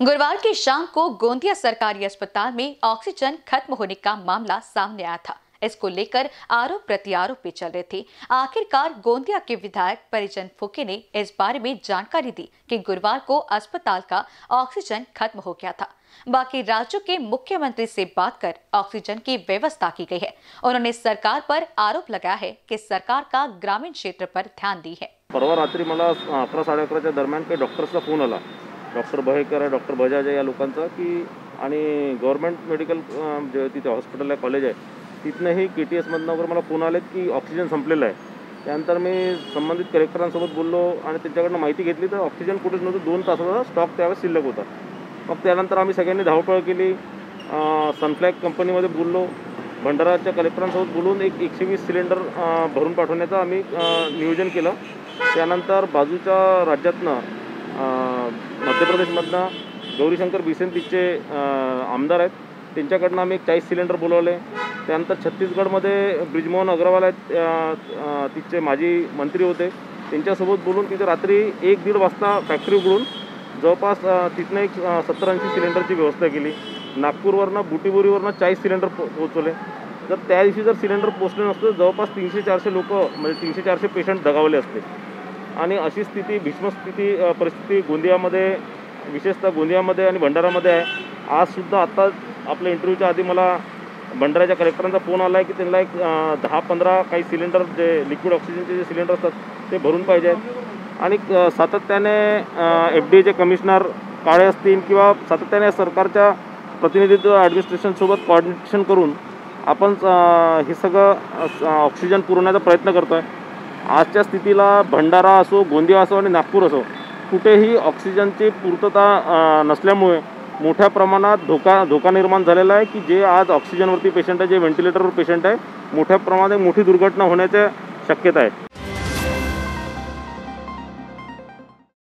गुरुवार की शाम को गोंदिया सरकारी अस्पताल में ऑक्सीजन खत्म होने का मामला सामने आया था। इसको लेकर आरोप प्रत्यारोप भी चल रहे थे। आखिरकार गोंदिया के विधायक परिजन फुके ने इस बारे में जानकारी दी कि गुरुवार को अस्पताल का ऑक्सीजन खत्म हो गया था। बाकी राज्यों के मुख्यमंत्री से बात कर ऑक्सीजन की व्यवस्था की गई है। उन्होंने सरकार पर आरोप लगाया है कि सरकार का ग्रामीण क्षेत्र पर ध्यान दी है। परवा रात्री मला अकरा साडे अकराच्या दरम्यान काही डॉक्टर्सचा फ़ोन आला. डॉक्टर बहेकर आहे डॉक्टर बजाज आहे या लोकांचा की आणि गव्हर्मेंट मेडिकल जे तिथे हॉस्पिटल आहे कॉलेज आहे तिथनंही के टी एसमधनं वगैरे मला फोन आलेत की ऑक्सिजन संपलेलं आहे. त्यानंतर मी संबंधित कलेक्टरांसोबत बोललो आणि त्यांच्याकडनं माहिती घेतली तर ऑक्सिजन कुठेच नव्हतं दोन तासाचा स्टॉक त्यावेळेस शिल्लक होता. मग त्यानंतर आम्ही सगळ्यांनी धावपळ केली सनफ्लॅग कंपनीमध्ये बोललो भंडाराच्या कलेक्टरांसोबत बोलून एक एकशे वीस सिलेंडर भरून पाठवण्याचं आम्ही नियोजन केलं. त्यानंतर बाजूच्या राज्यातनं मध्य प्रदेशमधनं गौरीशंकर बिसेन तिथचे आमदार आहेत. त्यांच्याकडनं आम्ही एक चाळीस सिलेंडर बोलवले. त्यानंतर छत्तीसगडमध्ये ब्रिजमोहन अग्रवाल आहेत. तिथचे माजी मंत्री होते. त्यांच्यासोबत बोलून तिथे रात्री एक दीड वाजता फॅक्टरी उघडून जवळपास तिथनं एक सत्तर ऐंशी सिलेंडरची व्यवस्था केली. नागपूरवरनं बुटीबोरीवरनं चाळीस सिलेंडर पो पोचवले जर त्या दिवशी जर सिलेंडर पोचले नसते जवळपास तीनशे चारशे लोक म्हणजे तीनशे चारशे पेशंट दगावले असते. आणि अशी स्थिती भीष्म स्थिती परिस्थिती गोंदियामध्ये विशेषतः गोंदियामध्ये आणि भंडारामध्ये आहे. आजसुद्धा आत्ता आपल्या इंटरव्ह्यूच्या आधी मला भंडाऱ्याच्या कलेक्टरांचा फोन आला आहे की त्यांना एक दहा पंधरा काही सिलेंडर जे लिक्विड ऑक्सिजनचे जे सिलेंडर असतात ते भरून पाहिजे. आणि सातत्याने एफ डी एचे कमिशनर काळे असतील किंवा सातत्याने सरकारच्या प्रतिनिधित्व ॲडमिनिस्ट्रेशनसोबत कॉर्डिनेशन करून आपण हे सगळं ऑक्सिजन पुरवण्याचा प्रयत्न करतो आहे आजच्या स्थितीला भंडारा असो गोंदिया असो आणि नागपूर असो कुठेही ऑक्सिजनची पूर्तता नसल्यामुळे मोठ्या प्रमाणात धोका धोका निर्माण झालेला आहे की जे आज ऑक्सिजनवरती पेशंट आहे जे व्हेंटिलेटरवर पेशंट आहे मोठ्या प्रमाणात एक मोठी दुर्घटना होण्याच्या शक्यता आहे.